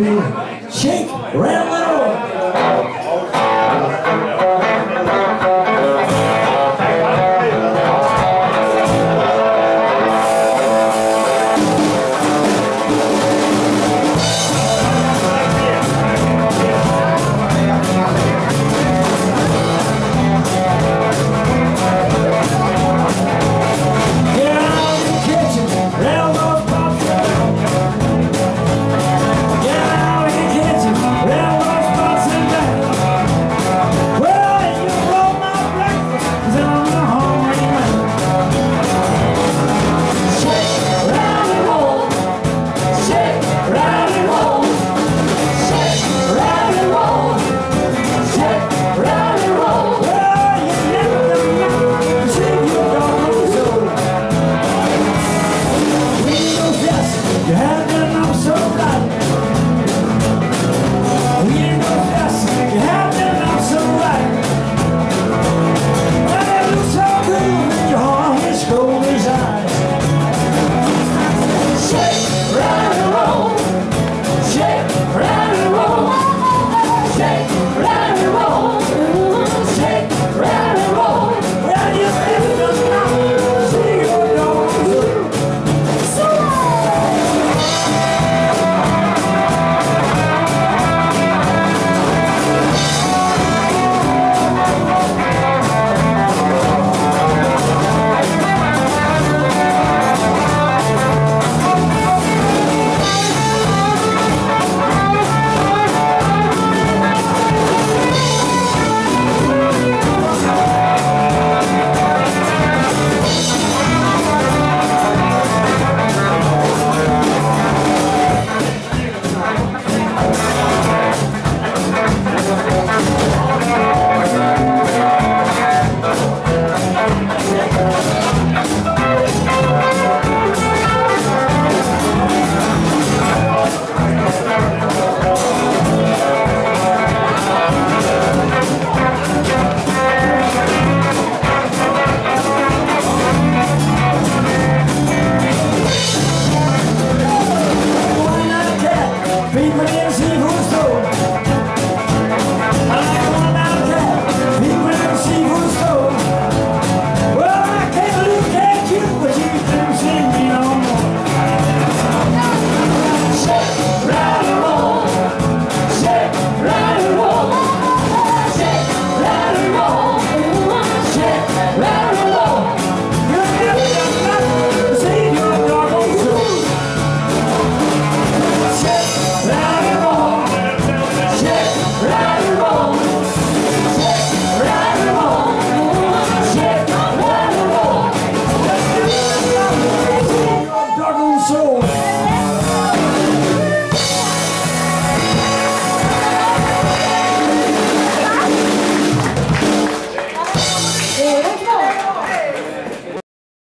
Shake, rattle, soul.